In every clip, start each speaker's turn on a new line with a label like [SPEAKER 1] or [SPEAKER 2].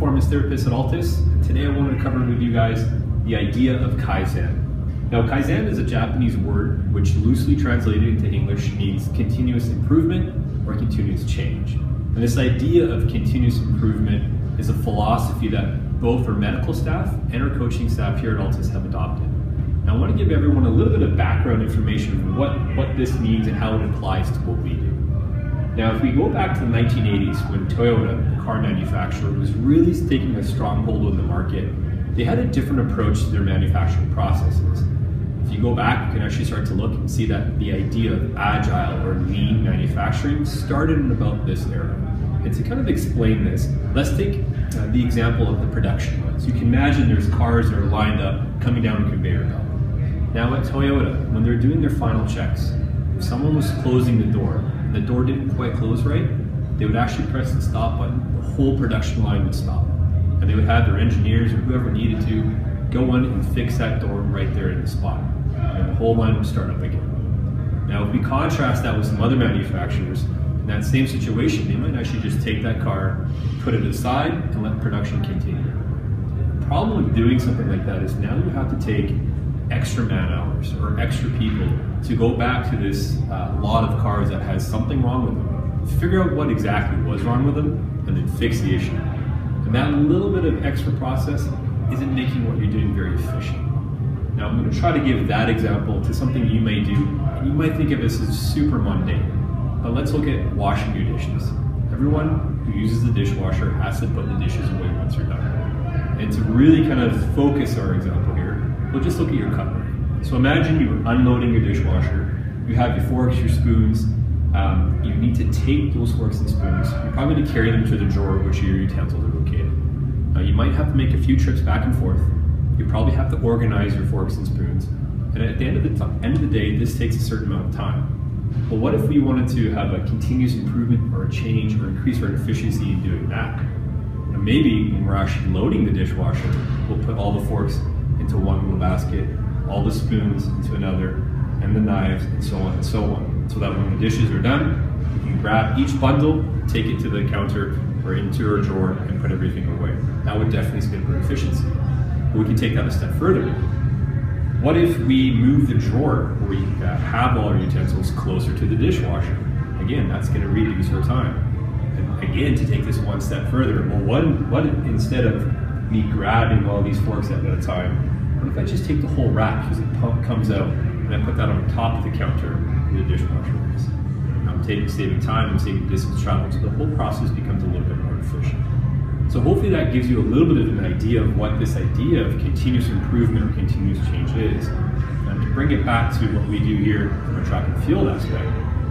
[SPEAKER 1] performance therapist at ALTIS. Today I wanted to cover with you guys the idea of Kaizen. Now, Kaizen is a Japanese word which loosely translated into English means continuous improvement or continuous change. And this idea of continuous improvement is a philosophy that both our medical staff and our coaching staff here at ALTIS have adopted. Now, I want to give everyone a little bit of background information of what, what this means and how it applies to what we do. Now, if we go back to the 1980s when Toyota, the car manufacturer, was really taking a stronghold on the market, they had a different approach to their manufacturing processes. If you go back, you can actually start to look and see that the idea of agile or lean manufacturing started in about this era. And to kind of explain this, let's take uh, the example of the production line. So you can imagine there's cars that are lined up coming down a conveyor belt. Now at Toyota, when they're doing their final checks, if someone was closing the door the door didn't quite close right, they would actually press the stop button, the whole production line would stop. And they would have their engineers or whoever needed to go in and fix that door right there in the spot. And the whole line would start up again. Now, if we contrast that with some other manufacturers, in that same situation, they might actually just take that car, put it aside, and let production continue. The problem with doing something like that is now you have to take extra man hours or extra people to go back to this uh, lot of cars that has something wrong with them, figure out what exactly was wrong with them, and then fix the issue. And that little bit of extra process isn't making what you're doing very efficient. Now I'm going to try to give that example to something you may do, you might think of this as super mundane. But let's look at washing your dishes. Everyone who uses the dishwasher has to put the dishes away once you're done. And to really kind of focus our example here, we'll just look at your cutlery. So imagine you're unloading your dishwasher, you have your forks, your spoons, um, you need to take those forks and spoons, you're probably going to carry them to the drawer which your utensils are located. Now you might have to make a few trips back and forth, you probably have to organize your forks and spoons, and at the end of the, end of the day, this takes a certain amount of time. Well, what if we wanted to have a continuous improvement or a change or increase our efficiency in doing that? Maybe when we're actually loading the dishwasher, we'll put all the forks into one little basket, all the spoons into another, and the knives, and so on and so on. So that when the dishes are done, you can grab each bundle, take it to the counter or into our drawer, and put everything away. That would definitely speed up efficiency. But we can take that a step further. What if we move the drawer where we uh, have all our utensils closer to the dishwasher? Again, that's going to reduce our time. And again, to take this one step further, well, what, what instead of me grabbing all these forks at a time, what if I just take the whole rack as it comes out and I put that on top of the counter where the dishwasher is? I'm taking, saving time, I'm saving distance traveled, so the whole process becomes a little bit more efficient. So hopefully that gives you a little bit of an idea of what this idea of continuous improvement or continuous change is. And to bring it back to what we do here from a track and field aspect,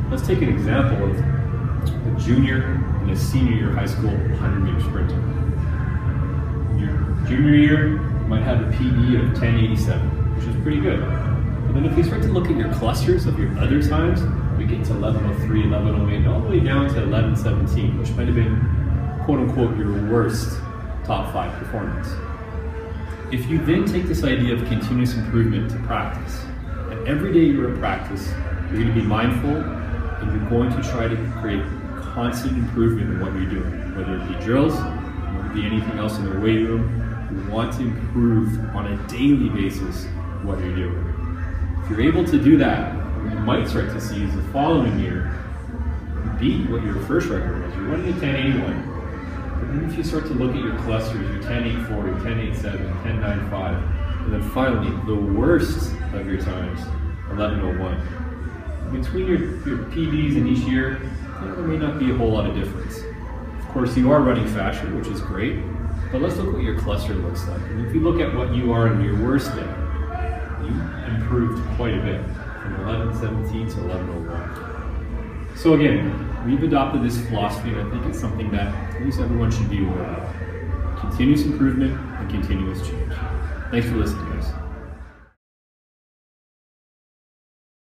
[SPEAKER 1] let's take an example of a junior and a senior year high school 100 meter sprinter. Junior year you might have a PB of 1087, which is pretty good. But then if we start to look at your clusters of your other times, we get to 1103, 1108, all the way down to 1117, which might have been quote unquote your worst top five performance. If you then take this idea of continuous improvement to practice, and every day you're in practice, you're going to be mindful and you're going to try to create constant improvement in what you're doing, whether it be drills, whether it be anything else in the weight room. Want to improve on a daily basis what you're doing. If you're able to do that, what you might start to see is the following year, beat what your first record was. You're running a 1081 But then if you start to look at your clusters, your 10840, 1087, 1095, and then finally, the worst of your times, 1101. Between your, your PBs in each year, there may not be a whole lot of difference. Of course, you are running faster, which is great, but let's look what your cluster looks like. And if you look at what you are in your worst day, you improved quite a bit from 1117 to 1101. So again, we've adopted this philosophy, and I think it's something that at least everyone should be aware of. Continuous improvement and continuous change. Thanks for listening, guys.